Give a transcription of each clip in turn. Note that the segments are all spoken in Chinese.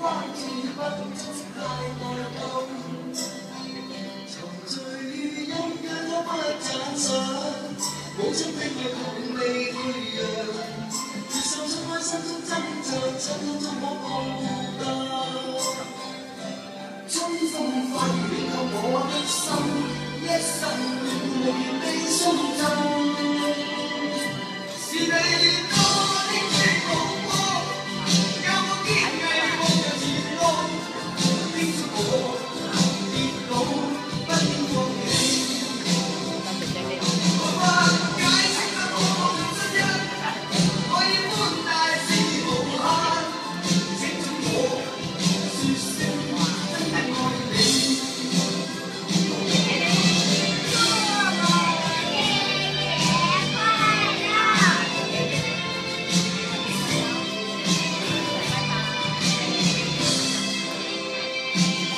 忘记恨，只在梦中。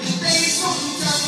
Espírito Santo.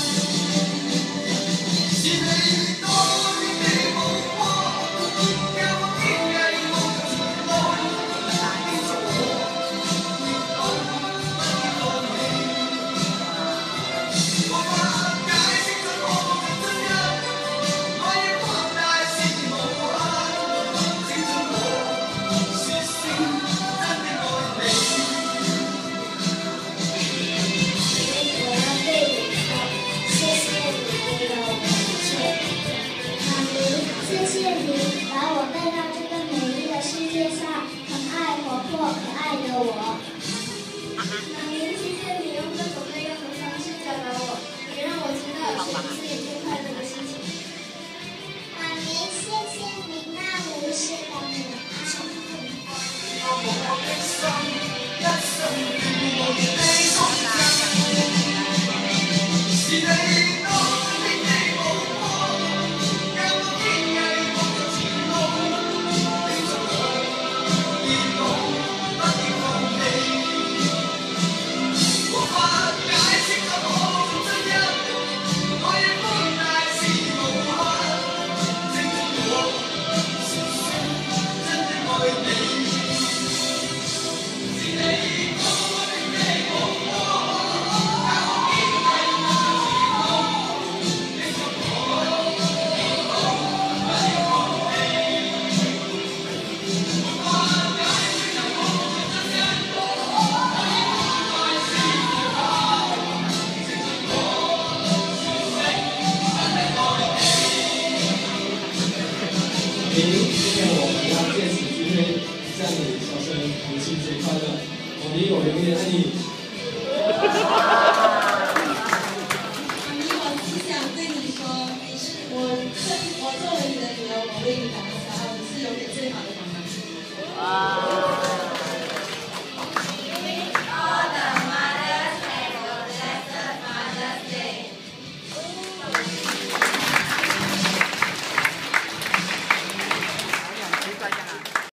今天我们要借此机会向你说声母亲节快乐，我们永远爱你。